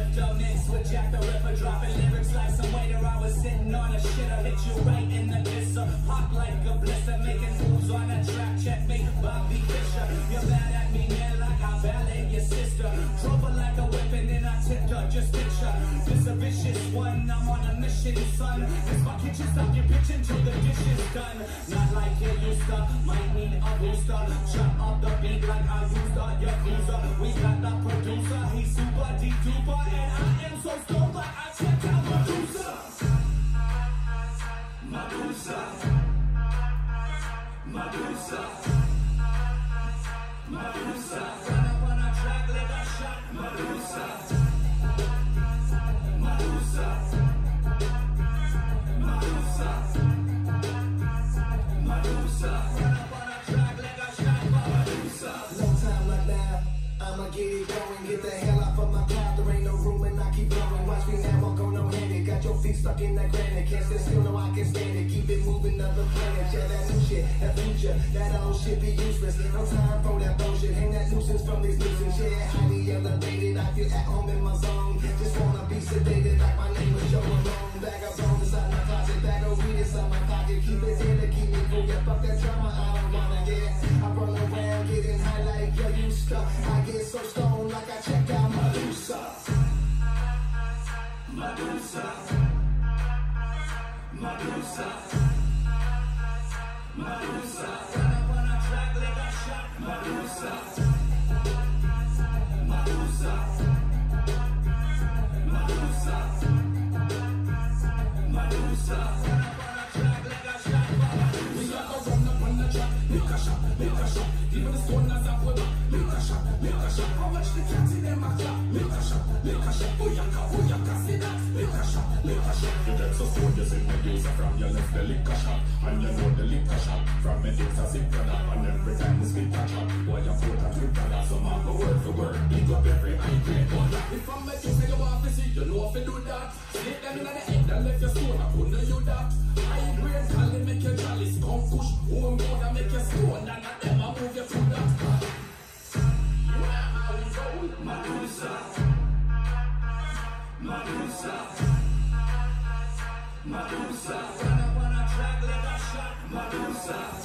crypto mix with Jack the Ripper, dropping lyrics like some waiter. I was sitting on a shit, I hit you right in the kisser. Pop like a blister, making moves on a track. Check me, Bobby Fischer. You're mad at me, ballet your sister. Her like a weapon, then I tipped her, just picture. This a vicious one, I'm on a mission, son. This my kitchen, stop your bitch until the dish is done. Not like you used to, might need a booster. Chop up the beat like I used a Yakuza. We got the producer, he's super deep duper, and I am so stoned like I checked out Medusa. Medusa. Medusa. Medusa. Run I'ma get it going, get the hell off of my cloud. There ain't no room and I keep going. Watch me now, walk on no handed. Got your feet stuck in that granite. Can't stand still, no, I can stand it. Keep it moving, other planets. Yeah, that new shit, that future, that old shit be useless. No time for that bullshit. Hang that nuisance from these nuisance. Yeah, highly elevated. I feel at home in my zone. Just wanna be sedated like my name was Joey Ramone. Bag of bones inside my closet, bag of weed inside my pocket. Keep it in to keep me cool. Yeah, fuck that drama, I don't wanna get. I run around getting high like you used to. I shot, lick a shot. How much the cat in them a clap? Shot, lick a shot. Booyaka, booyaka, see that? Lick a shot, lick a shot. You get so stoned, you sing Medusa from your left, the lick a shot. And a a every time you spit a boy, you put a drip a. So man, go word for word, big up every high grade. If I'm Medusa, you want to see, you know if you do that. Slip them in the head and left your stone, I couldn't you that. High grade, call it, make your chalice, shot. Medusa. Medusa.